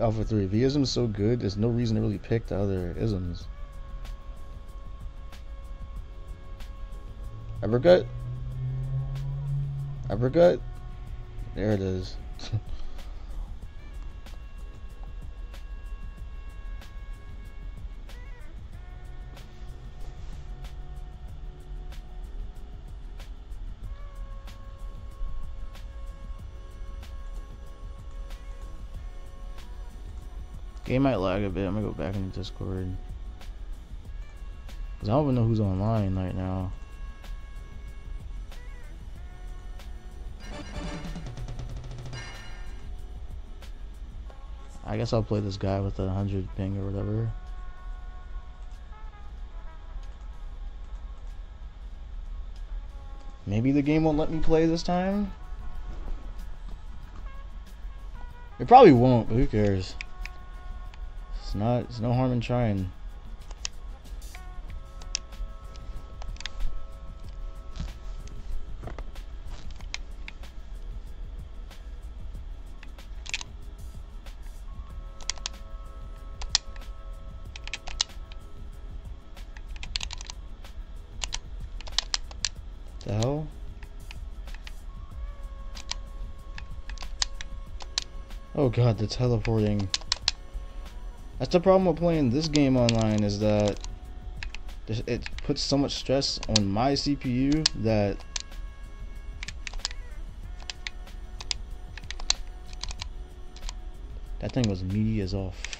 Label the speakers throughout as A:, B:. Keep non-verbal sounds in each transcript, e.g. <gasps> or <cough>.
A: Alpha 3. If the ism's so good, there's no reason to really pick the other isms. Uppercut? Uppercut? There it is. <laughs> Game might lag a bit. I'm gonna go back into Discord. Cause I don't even know who's online right now. I guess I'll play this guy with a 100 ping or whatever. Maybe the game won't let me play this time? It probably won't, but who cares? It's not, it's no harm in trying. The hell? Oh god, the teleporting. That's the problem with playing this game online is that it puts so much stress on my CPU that that thing was meaty as off.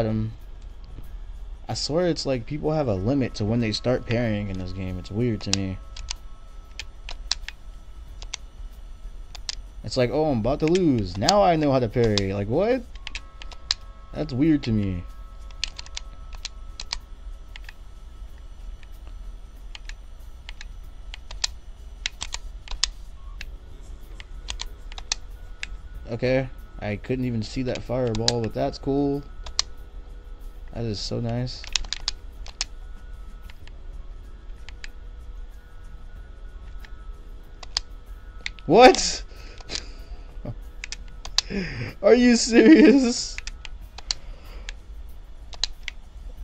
A: Got him. I swear it's like people have a limit to when they start parrying in this game. It's weird to me. It's like, oh, I'm about to lose. Now I know how to parry. Like, what? That's weird to me. Okay. I couldn't even see that fireball, but that's cool. That is so nice. What? <laughs> Are you serious?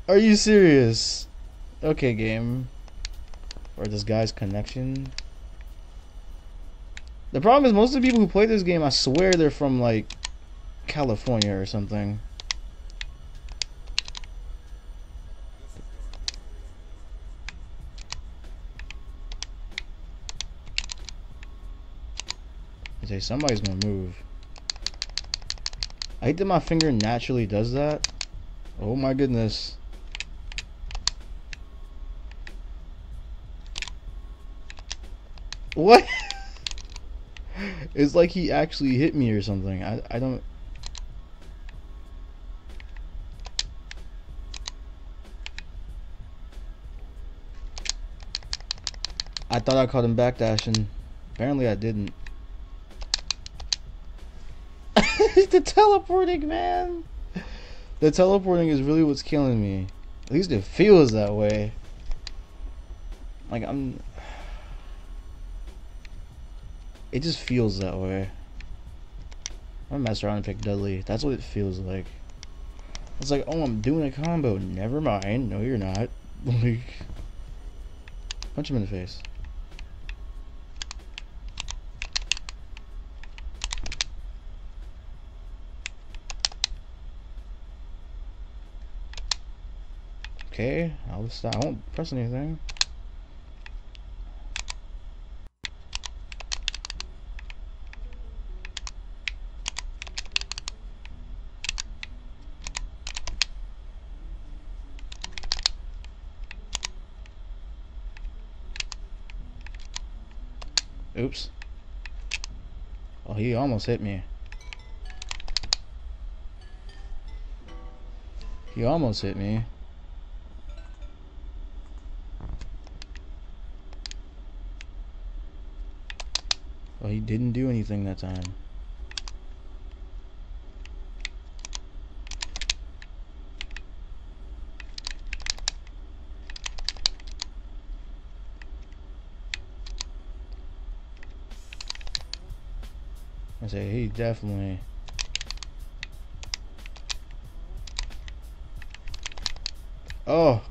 A: Are you serious? Okay, game. Or this guy's connection. The problem is most of the people who play this game, I swear they're from like California or something. I say somebody's gonna move. I hate that my finger naturally does that. Oh my goodness. What? <laughs> it's like he actually hit me or something. I, I don't... I thought I caught him backdashing. Apparently I didn't. <laughs> the teleporting, man. The teleporting is really what's killing me. At least it feels that way. Like I'm. It just feels that way. I'm gonna mess around and pick Dudley. That's what it feels like. It's like, oh, I'm doing a combo. Never mind. No, you're not. <laughs> Like, punch him in the face. Okay, I'll stop. I won't press anything. Oops. Oh, he almost hit me. He almost hit me. didn't do anything that time. I say he definitely Oh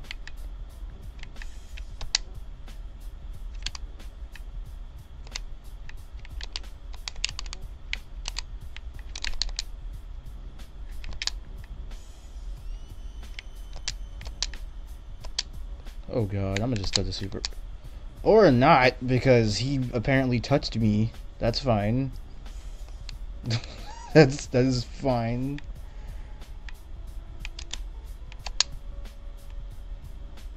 A: Oh god, I'm gonna just start the super. Or not, because he apparently touched me. That's fine. <laughs> That's that is fine.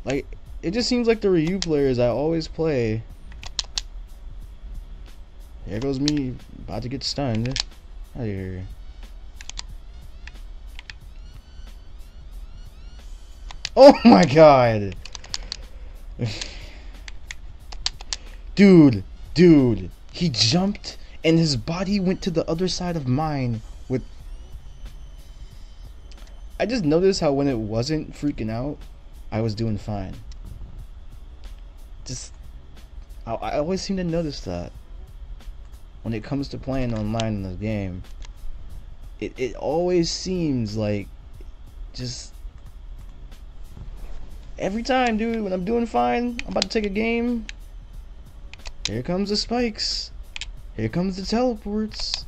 A: Like it just seems like the Ryu players I always play. Here goes me about to get stunned. Out here. Oh <laughs> my god! <laughs> dude, dude, he jumped and his body went to the other side of mine with I just noticed how when it wasn't freaking out, I was doing fine. Just I, always seem to notice that when it comes to playing online in the game. It it always seems like just every time, dude, when I'm doing fine, I'm about to take a game. Here comes the spikes. Here comes the teleports.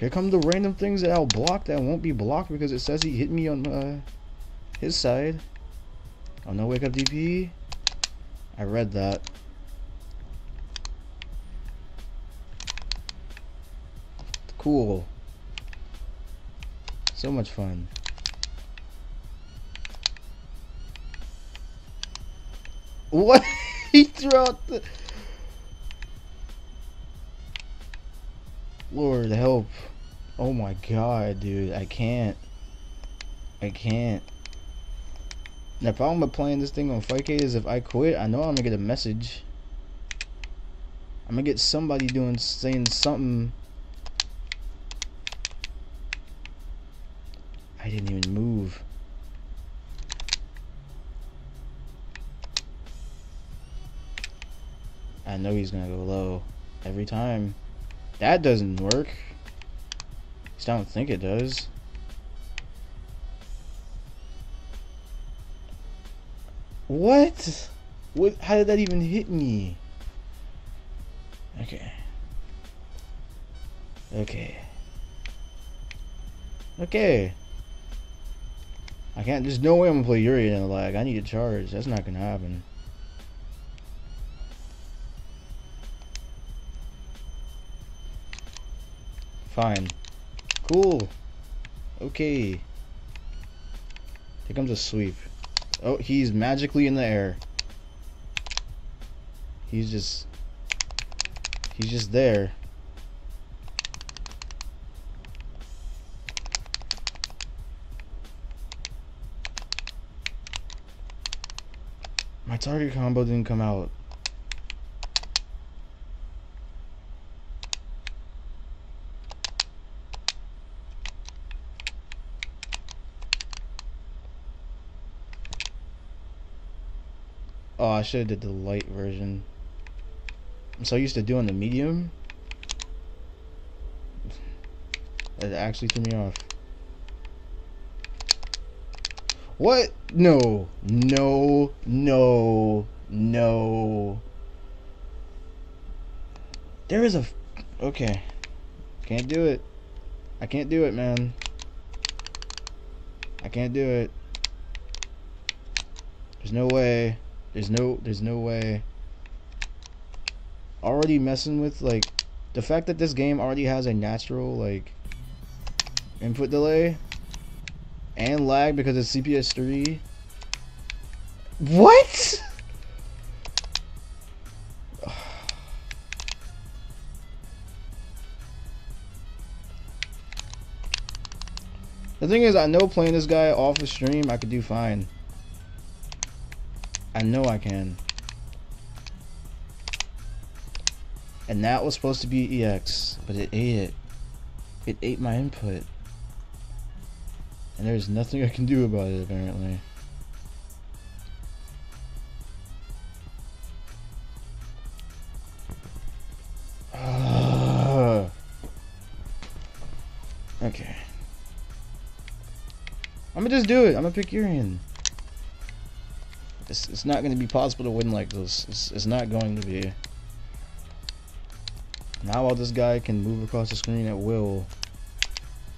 A: Here come the random things that I'll block that won't be blocked because it says he hit me on uh, his side. Oh no, wake up DP. I read that. Cool. So much fun. What? <laughs> he threw out the... Lord help. Oh my god, dude. I can't. I can't. The problem with playing this thing on Fightcade is if I quit, I know I'm gonna get a message. I'm gonna get somebody doing saying something. I didn't even move. I know he's gonna go low every time. That doesn't work. I don't think it does. What? What? How did that even hit me? Okay. Okay. Okay. I can't. There's no way I'm gonna play Yuri in a lag. I need to charge. That's not gonna happen. Fine. Cool. Okay. Here comes a sweep. Oh, he's magically in the air. He's just... He's just there. My target combo didn't come out. I should have did the light version. I'm so used to doing the medium. It actually threw me off. What? No. No. No. No. There is a... Okay. Can't do it. I can't do it, man. I can't do it. There's no way. There's no there's no way. Already messing with like the fact that this game already has a natural like input delay and lag because it's CPS 3. What? <sighs> The thing is, I know playing this guy off the stream, I could do fine. I know I can. And that was supposed to be EX, but it ate it. It ate my input. And there's nothing I can do about it, apparently. <sighs> Okay. I'm gonna just do it. I'm gonna pick Urien. It's, it's not gonna be possible to win like this. It's, it's not going to be. Now while this guy can move across the screen at will,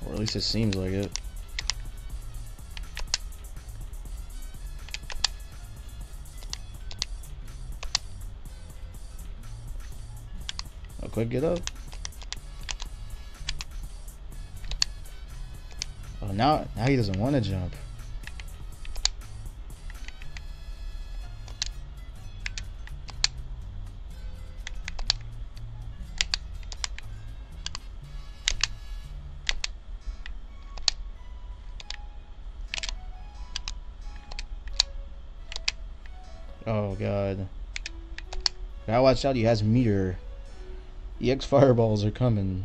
A: or at least it seems like it. A quick get up. Oh, now, now he doesn't want to jump. Gotta watch out, he has meter. EX fireballs are coming.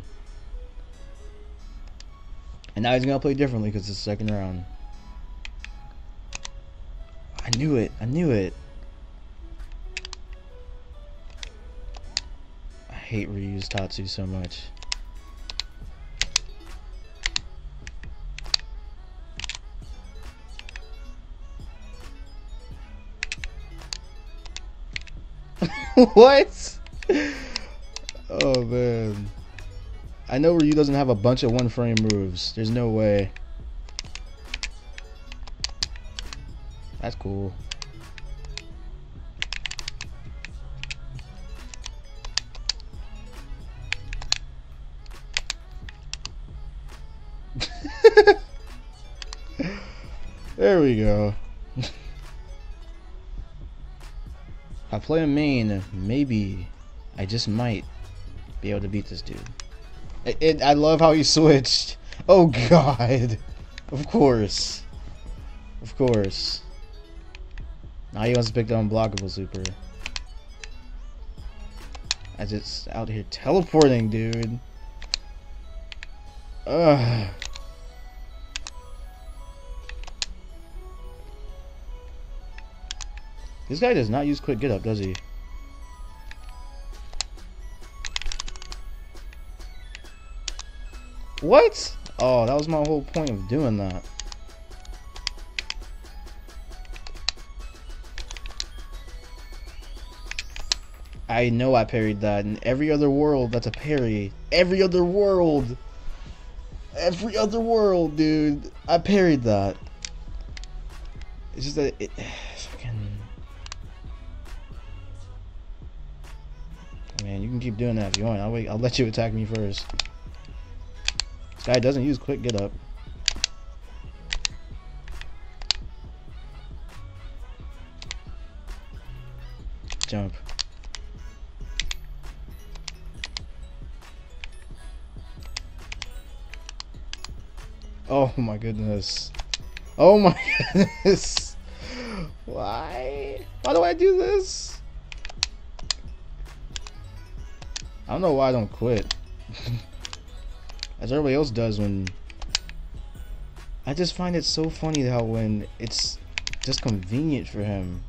A: And now he's gonna play differently because it's the second round. I knew it. I knew it. I hate Ryu's Tatsu so much. <laughs> what? Oh man. I know Ryu doesn't have a bunch of one frame moves. There's no way. That's cool. <laughs> there we go. I play a main, maybe, I just might be able to beat this dude. It, it, I love how he <laughs> switched. Oh god. Of course. Of course. Now he wants to pick the unblockable super. As it's out here teleporting, dude. Ugh. This guy does not use quick get up, does he? What? Oh, that was my whole point of doing that. I know I parried that. In every other world, that's a parry. Every other world. Every other world, dude. I parried that. It's just that it... can keep doing that if you want. I'll wait. I'll let you attack me first. This guy doesn't use quick get up. Jump. Oh my goodness. Oh my <laughs> goodness. Why? Why do I do this? I don't know why I don't quit. As everybody else does when... I just find it so funny how when it's just convenient for him,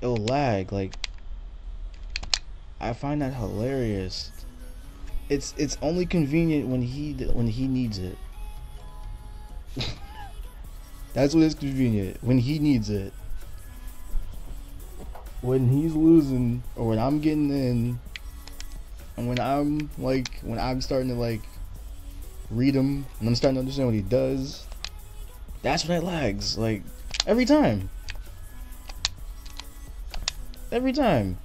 A: it'll lag. Like, I find that hilarious. It's it's only convenient when he when he needs it. <laughs> That's when it's convenient when he needs it when he's losing or when I'm getting in and when I'm like when I'm starting to like read him and I'm starting to understand what he does, that's when it lags. Like every time. Every time.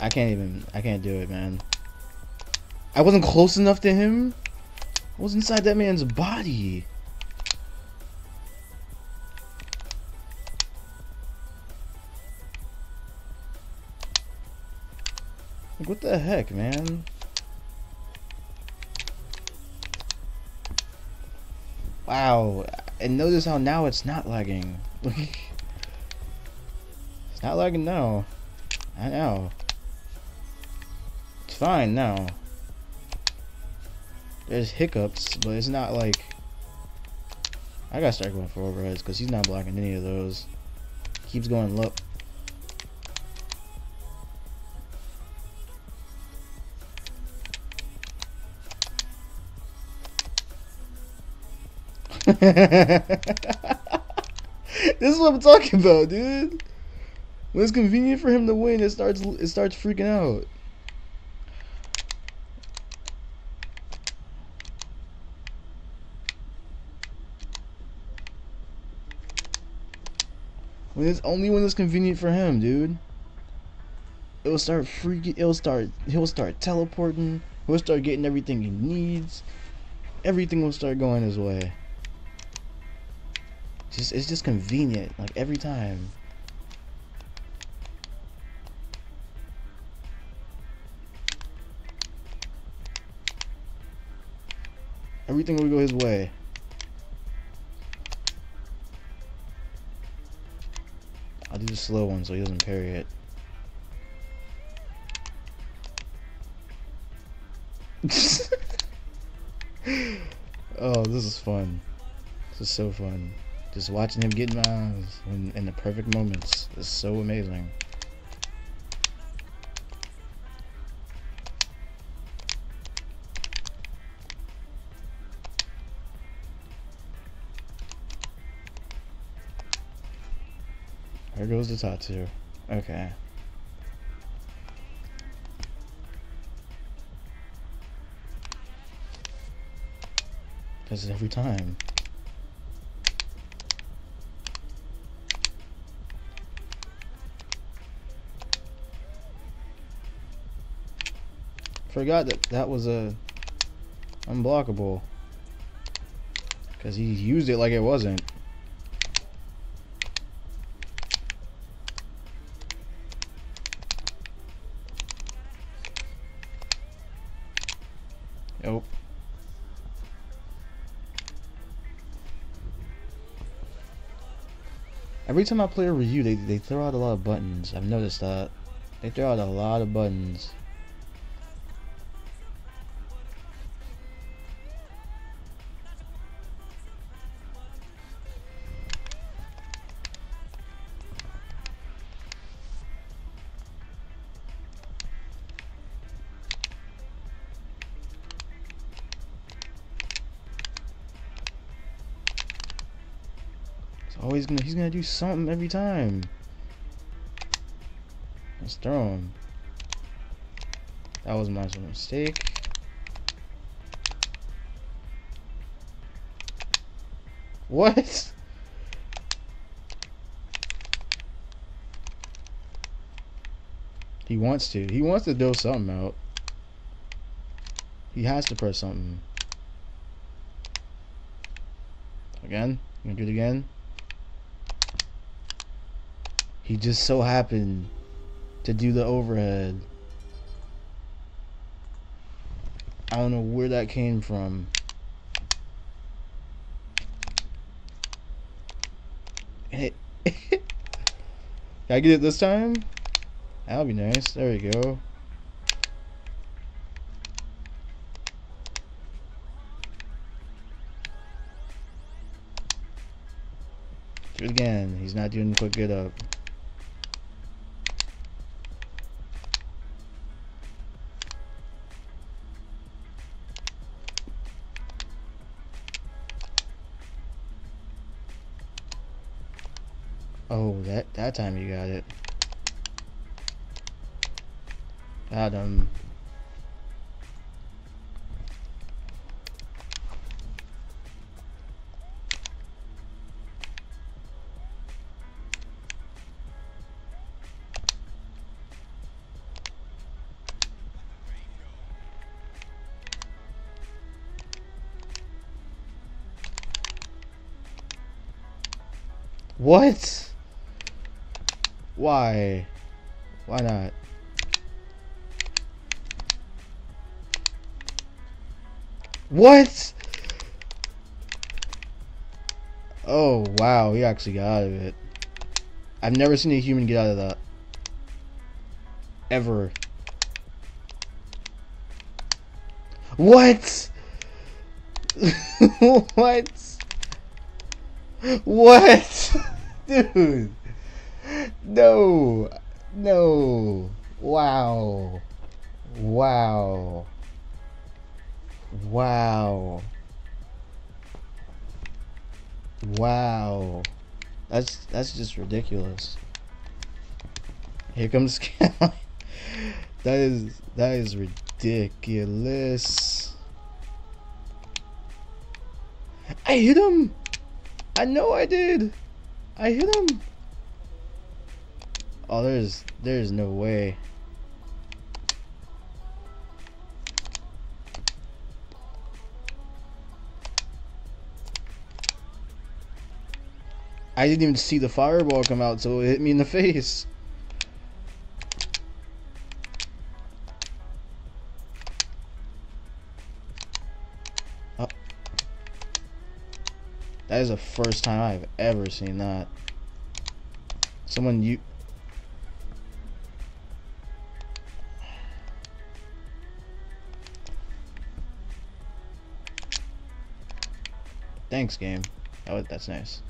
A: I can't even I can't do it, man. I wasn't close enough to him. What's inside that man's body? Like, what the heck, man? Wow. And notice how now it's not lagging. <laughs> it's not lagging now. I know. It's fine now. There's hiccups, but it's not like... I gotta start going for overheads, because he's not blocking any of those. He keeps going low. <laughs> this is what I'm talking about, dude. When it's convenient for him to win, it starts it starts freaking out. When it's only when it's convenient for him, dude. It'll start freaking. It'll start. He'll start teleporting. He'll start getting everything he needs. Everything will start going his way. Just it's just convenient, like every time. Everything will go his way. The slow one so he doesn't parry it. <laughs> oh, this is fun. This is so fun. Just watching him get my in, in the perfect moments is so amazing. Goes the Tatsu. Okay. Does it every time. Forgot that that was a unblockable. Because he used it like it wasn't. Every time I play a Ryu, they, they throw out a lot of buttons. I've noticed that. They throw out a lot of buttons. Always gonna he's gonna do something every time. Let's throw him. That was my mistake. What? He wants to. He wants to do something out. He has to press something. Again? You gonna do it again? He just so happened to do the overhead. I don't know where that came from. <laughs> Can I get it this time? That'll be nice. There we go. Again. He's not doing the quick get up. That time you got it. Adam. What? Why? Why not? What? Oh, wow. He actually got out of it. I've never seen a human get out of that. Ever. What? <laughs> what? What? <laughs> Dude. No. No. Wow. Wow. Wow. Wow. That's that's just ridiculous. Here comes <laughs> That is that is ridiculous. I hit him. I know I did. I hit him. Oh, there's there's no way. I didn't even see the fireball come out, so it hit me in the <laughs> face. Oh. That is the first time I've ever seen that. Someone you Thanks, game. Oh, that's nice.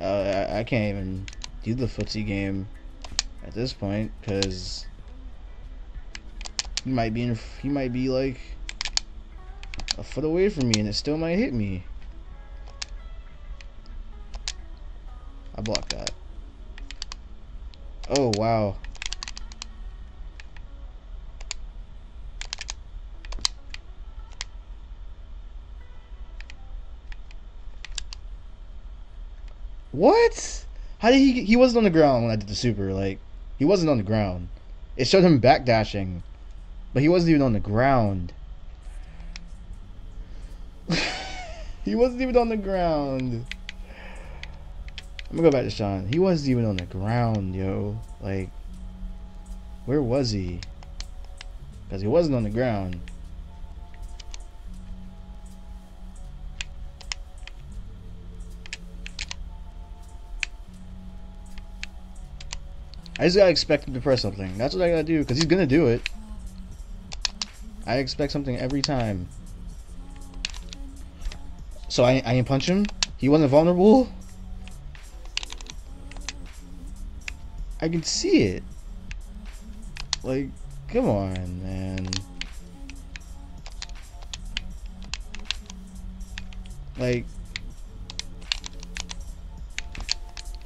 A: Uh, I, I can't even do the footsie game at this point because he might be in, he might be like a foot away from me and it still might hit me. I blocked that. Oh wow. What? How did he? He wasn't on the ground when I did the super. Like, he wasn't on the ground. It showed him backdashing, but he wasn't even on the ground. <laughs> he wasn't even on the ground. I'm gonna go back to Sean. He wasn't even on the ground, yo. Like, where was he? Because he wasn't on the ground. I just gotta expect him to press something. That's what I gotta do, because he's gonna do it. I expect something every time. So I, I didn't punch him? He wasn't vulnerable? I can see it. Like, come on, man. Like,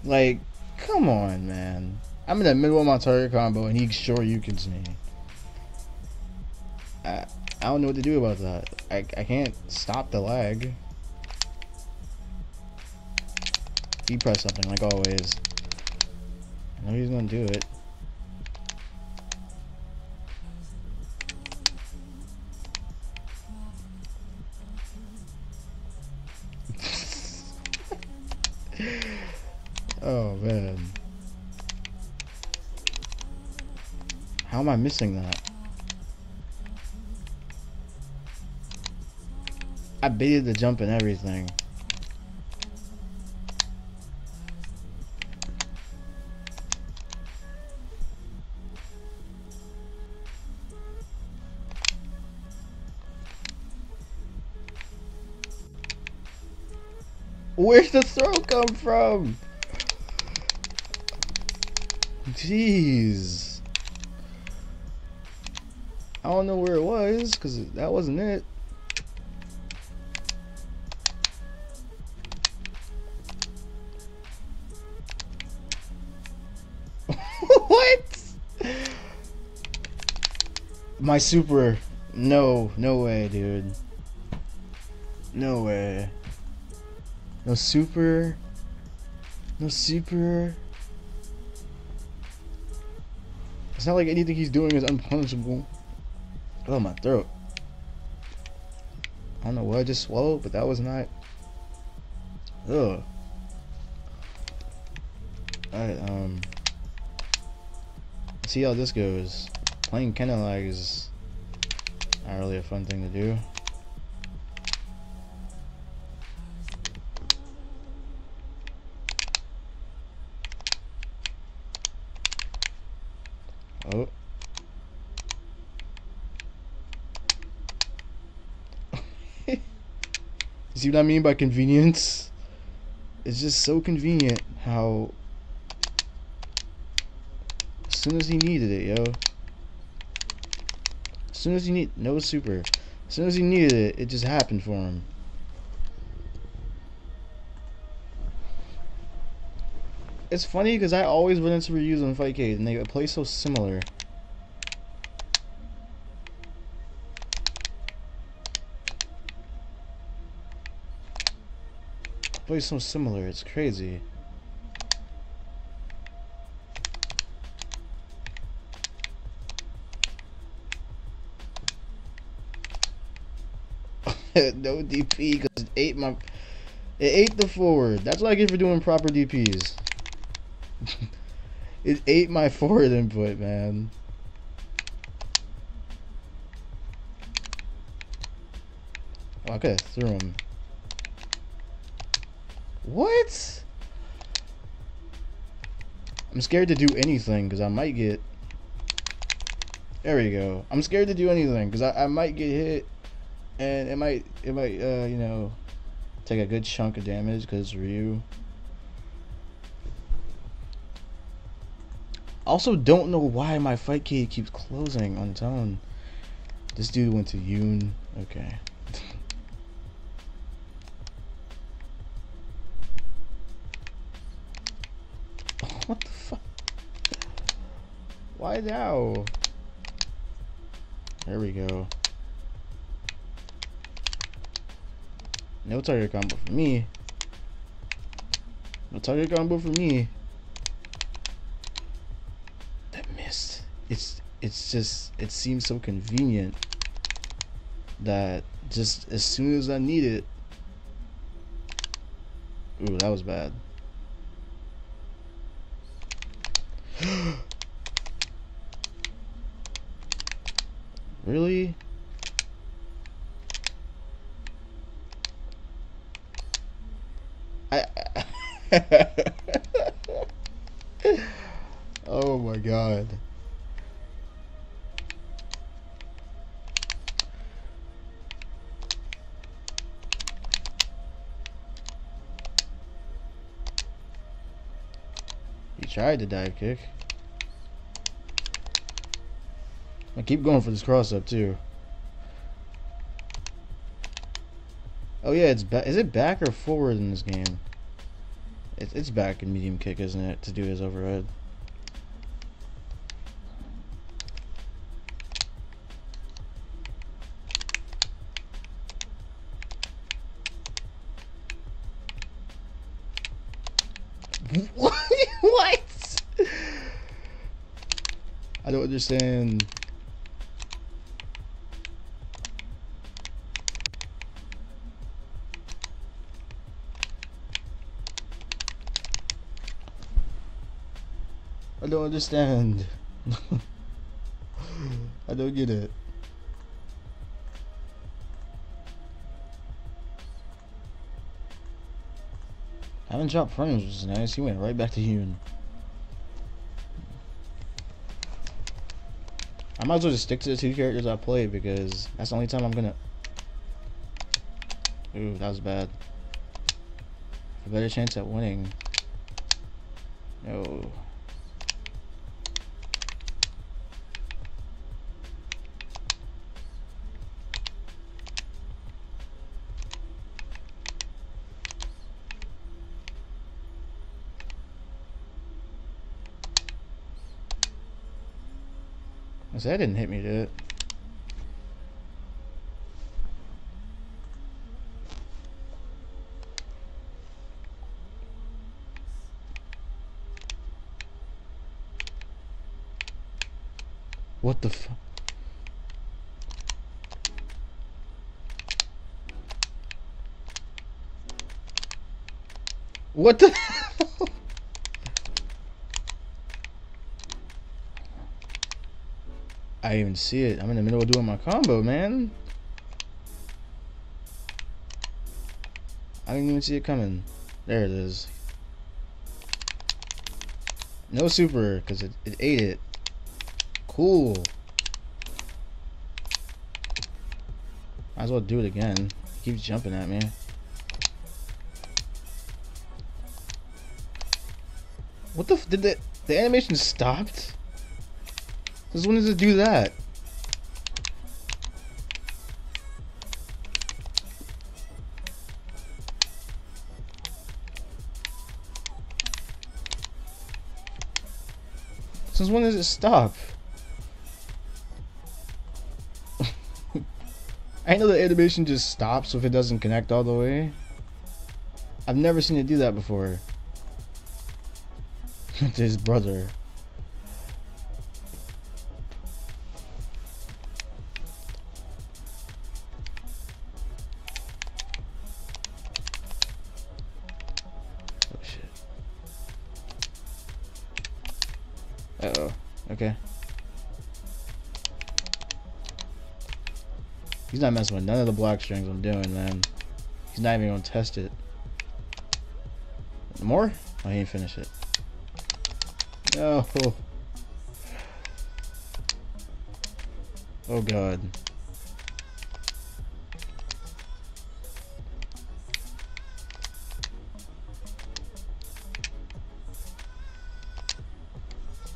A: like, come on, man. I'm in the middle of my target combo and he sure you can me. I, I don't know what to do about that. I, I can't stop the lag. He pressed something like always. I know he's gonna do it. Am I missing that? I baited the jump and everything. Where's the throw come from? Jeez. I don't know where it was because that wasn't it. <laughs> what? My super. No, no way, dude. No way. No super. No super. It's not like anything he's doing is unpunishable. Oh, my throat. I don't know what I just swallowed, but that was not. Ugh. Alright, um. See how this goes. Playing lag is not really a fun thing to do. <laughs> see what I mean by convenience? It's just so convenient how as soon as he needed it, yo. As soon as he need no super. As soon as he needed it, it just happened for him. It's funny because I always run into Ryus on Fightcade and they play so similar. Play so similar, it's crazy. <laughs> no DP because it ate my it ate the forward. That's what I get for doing proper DPs. <laughs> it ate my forward input, man. Have threw him. What? I'm scared to do anything because I might get. There we go. I'm scared to do anything because I, I might get hit and it might it might uh, you know take a good chunk of damage because Ryu. Also, don't know why my Fightcade keeps closing on its own. This dude went to Yun. Okay. Why now? There we go. No target combo for me. No target combo for me. That missed. It's it's just it seems so convenient that just as soon as I need it. Ooh, that was bad. <gasps> <gasps> really? I... <laughs> oh my god. He tried to dive kick. I keep going for this cross up too. Oh yeah, it's back. Is it back or forward in this game? It, it's back in medium kick, isn't it, to do his overhead? <laughs> what? I don't understand. Don't understand. <laughs> I don't get it. Having dropped frames was nice. He went right back to human. I might as well just stick to the two characters I play because that's the only time I'm gonna. Ooh, that was bad. A better chance at winning. No. That didn't hit me, did it? What the fuck? What the I even see it. I'm in the middle of doing my combo, man. I didn't even see it coming. There it is. No super, because it, it ate it. Cool. Might as well do it again. keeps jumping at me. What the did the the animation stopped? When does it do that? Since when does it stop? <laughs> I know the animation just stops if it doesn't connect all the way. I've never seen it do that before. <laughs> to his brother. Not messing with none of the block strings I'm doing, man. He's not even gonna test it. More? Oh, he ain't finished it. No. <laughs> Oh god.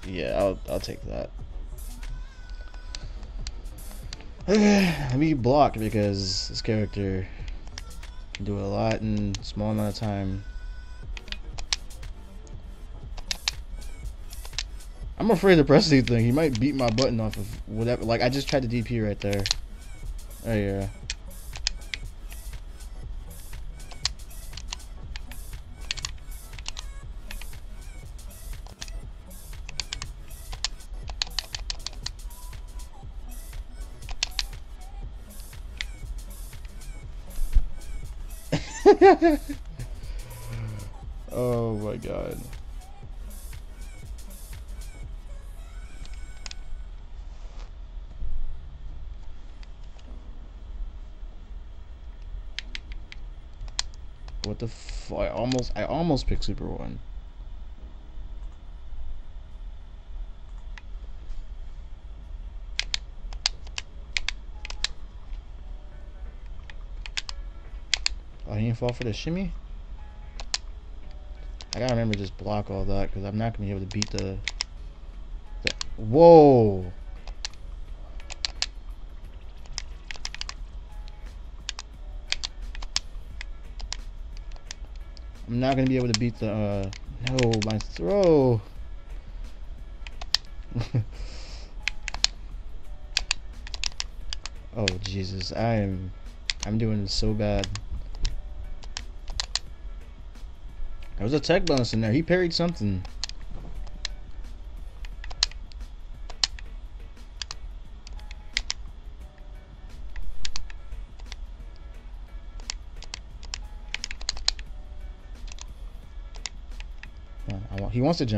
A: Yeah, I'll I'll take that. <sighs> Me block because this character can do a lot in a small amount of time. I'm afraid to press anything. He might beat my button off of whatever. Like, I just tried the DP right there. Oh, yeah. <laughs> oh my god. What the f- I almost I almost picked Super 1. Fall for the shimmy? I gotta remember just block all that because I'm not gonna be able to beat the, the Whoa! I'm not gonna be able to beat the uh no my throw <laughs> Oh Jesus I am I'm doing so bad There was a tech bonus in there. He parried something. He wants to jump